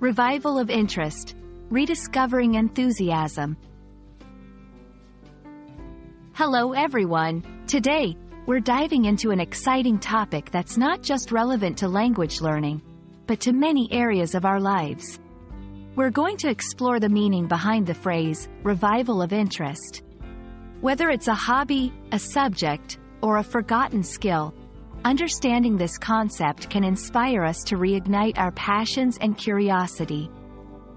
Revival of interest. Rediscovering enthusiasm. Hello everyone. Today, we're diving into an exciting topic that's not just relevant to language learning, but to many areas of our lives. We're going to explore the meaning behind the phrase, revival of interest. Whether it's a hobby, a subject, or a forgotten skill, understanding this concept can inspire us to reignite our passions and curiosity.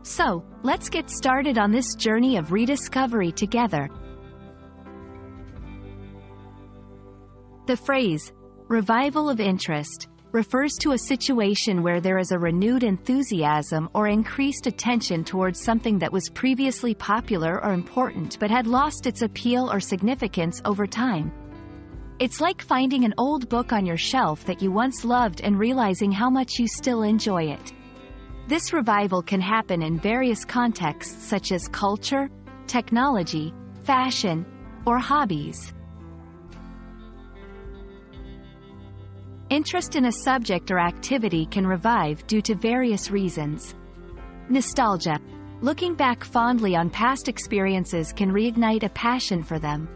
So, let's get started on this journey of rediscovery together. The phrase, revival of interest, refers to a situation where there is a renewed enthusiasm or increased attention towards something that was previously popular or important but had lost its appeal or significance over time. It's like finding an old book on your shelf that you once loved and realizing how much you still enjoy it. This revival can happen in various contexts such as culture, technology, fashion, or hobbies. Interest in a subject or activity can revive due to various reasons. Nostalgia. Looking back fondly on past experiences can reignite a passion for them.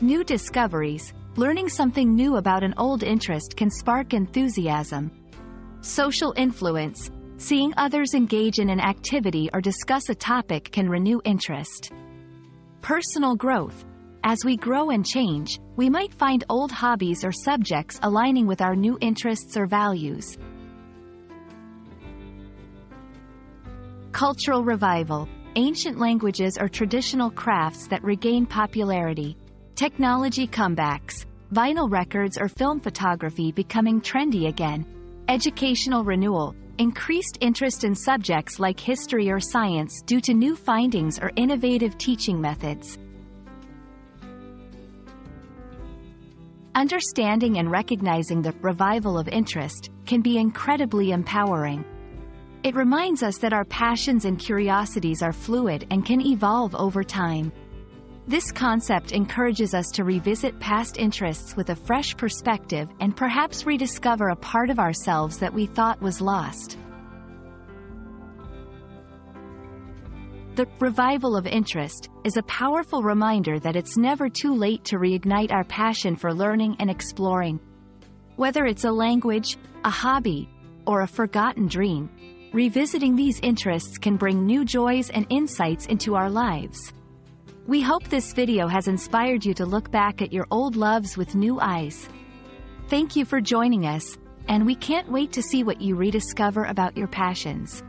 New discoveries. Learning something new about an old interest can spark enthusiasm. Social influence. Seeing others engage in an activity or discuss a topic can renew interest. Personal growth. As we grow and change, we might find old hobbies or subjects aligning with our new interests or values. Cultural revival. Ancient languages or traditional crafts that regain popularity. Technology comebacks. Vinyl records or film photography becoming trendy again. Educational renewal. Increased interest in subjects like history or science due to new findings or innovative teaching methods. Understanding and recognizing the revival of interest can be incredibly empowering. It reminds us that our passions and curiosities are fluid and can evolve over time. This concept encourages us to revisit past interests with a fresh perspective and perhaps rediscover a part of ourselves that we thought was lost. The revival of interest is a powerful reminder that it's never too late to reignite our passion for learning and exploring. Whether it's a language, a hobby, or a forgotten dream, revisiting these interests can bring new joys and insights into our lives. We hope this video has inspired you to look back at your old loves with new eyes. Thank you for joining us, and we can't wait to see what you rediscover about your passions.